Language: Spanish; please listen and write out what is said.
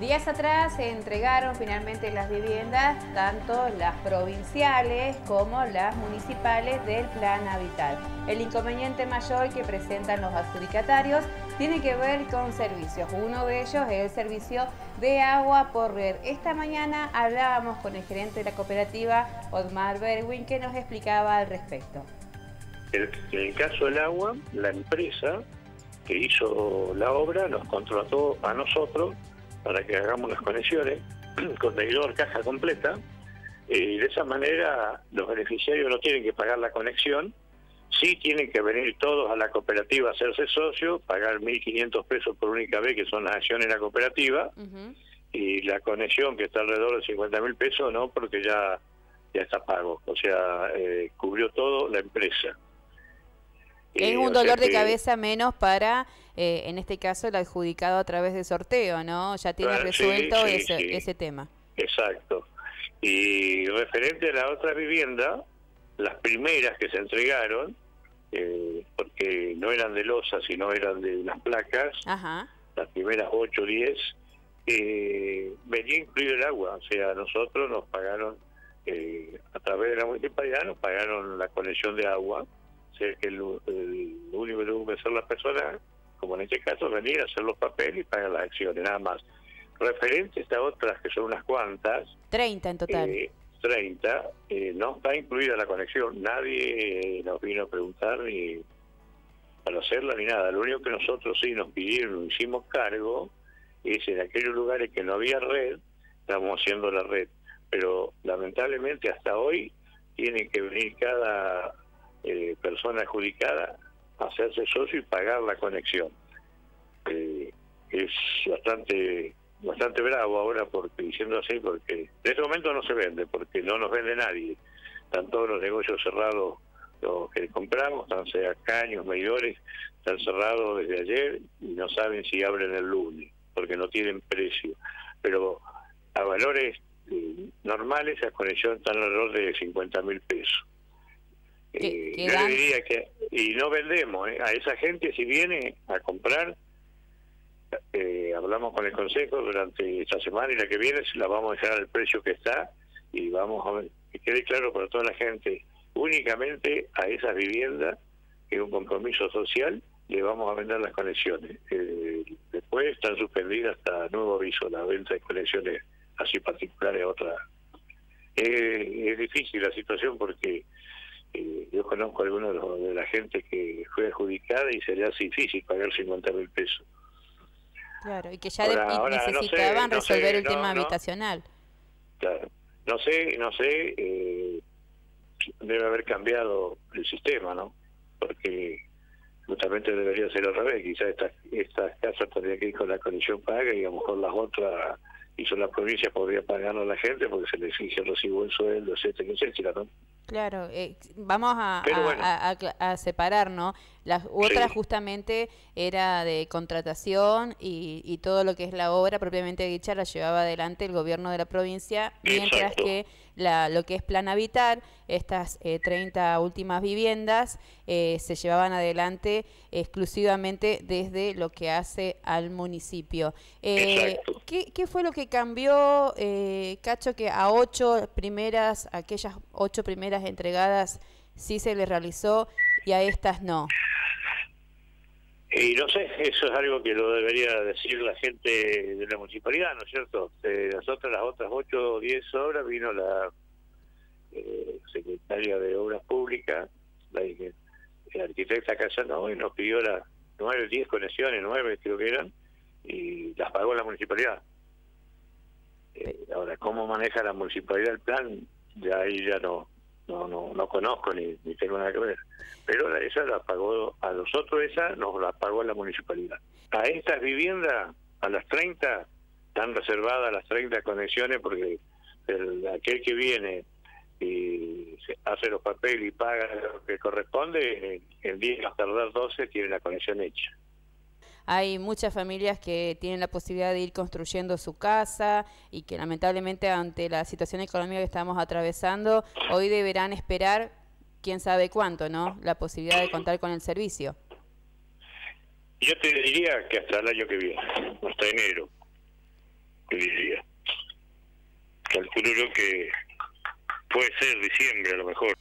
Días atrás se entregaron finalmente las viviendas, tanto las provinciales como las municipales del Plan Habitat. El inconveniente mayor que presentan los adjudicatarios tiene que ver con servicios. Uno de ellos es el servicio de agua por red. Esta mañana hablábamos con el gerente de la cooperativa, Otmar Berwin, que nos explicaba al respecto. En el caso del agua, la empresa que hizo la obra nos contrató a nosotros para que hagamos las conexiones, contenedor caja completa, y de esa manera los beneficiarios no tienen que pagar la conexión, sí tienen que venir todos a la cooperativa a hacerse socios, pagar 1.500 pesos por única vez, que son las acciones de la cooperativa, y la conexión que está alrededor de 50.000 pesos, no, porque ya, ya está pago, o sea, eh, cubrió todo la empresa. Es un dolor de cabeza menos para, eh, en este caso, el adjudicado a través de sorteo, ¿no? Ya tiene resuelto ese, ese tema. Exacto. Y referente a la otra vivienda, las primeras que se entregaron, eh, porque no eran de losa, sino eran de unas placas, las primeras 8 o 10, eh, venía incluido el agua, o sea, nosotros nos pagaron, eh, a través de la municipalidad, nos pagaron la conexión de agua, que el, hacer las personas, como en este caso, venir a hacer los papeles y pagar las acciones, nada más. Referentes a otras, que son unas cuantas. 30 en total. 30, eh, eh, no está incluida la conexión. Nadie nos vino a preguntar ni para hacerla ni nada. Lo único que nosotros sí nos pidieron, hicimos cargo, es en aquellos lugares que no había red, estamos haciendo la red. Pero lamentablemente hasta hoy tiene que venir cada eh, persona adjudicada hacerse socio y pagar la conexión. Eh, es bastante bastante bravo ahora porque diciendo así porque en este momento no se vende porque no nos vende nadie. Están todos los negocios cerrados los que compramos están sea caños medidores están cerrados desde ayer y no saben si abren el lunes porque no tienen precio. Pero a valores eh, normales esa conexión está alrededor de 50 mil pesos eh, yo diría que, y no vendemos, eh, a esa gente si viene a comprar, eh, hablamos con el consejo durante esta semana y la que viene la vamos a dejar al precio que está y vamos a ver, que quede claro para toda la gente, únicamente a esas viviendas, que es un compromiso social, le vamos a vender las conexiones. después están suspendidas hasta nuevo aviso la venta de conexiones así particulares a otra. es difícil la situación porque conozco a algunos de, la gente que fue adjudicada y sería así difícil pagar 50 mil pesos. Claro, y que ya necesitaban resolver el tema habitacional. Claro, no sé, no sé, eh, debe haber cambiado el sistema, ¿no? Porque justamente debería ser al revés, quizás estas, estas casas tendrían que ir con la condición paga y a lo mejor las otras, hizo la provincia, podría pagarlo a la gente porque se le exige recibo el sueldo, etcétera, etcétera, ¿no? Claro, eh, vamos a, a, separar, ¿no? La otra justamente era de contratación y, todo lo que es la obra propiamente dicha la llevaba adelante el gobierno de la provincia, mientras que la, lo que es Plan Habitar, estas eh, 30 últimas viviendas, eh, se llevaban adelante exclusivamente desde lo que hace al municipio. Eh, ¿qué, ¿qué, fue lo que cambió, eh, Cacho, que a ocho primeras, aquellas ocho primeras entregadas sí se le realizó y a estas no? Y no sé, eso es algo que lo debería decir la gente de la municipalidad, ¿no es cierto? De las otras, las otras 8 o 10 horas vino la eh, secretaria de Obras Públicas, la, la arquitecta Casanova, y nos pidió las 9, 10 conexiones, 9 creo que eran, y las pagó la municipalidad. Eh, ahora, ¿cómo maneja la municipalidad el plan? Ya ahí ya no, no, no, no conozco ni, ni tengo nada que ver. Pero esa la pagó, a nosotros esa nos la pagó la municipalidad. A estas viviendas, a las 30, están reservadas las 30 conexiones porque el, aquel que viene y hace los papeles y paga lo que corresponde, el día hasta tardar 12 tiene la conexión hecha. Hay muchas familias que tienen la posibilidad de ir construyendo su casa y que lamentablemente ante la situación económica que estamos atravesando, hoy deberán esperar quién sabe cuánto, ¿no? La posibilidad de contar con el servicio. Yo te diría que hasta el año que viene, hasta enero. diría. Calculo yo que puede ser diciembre a lo mejor.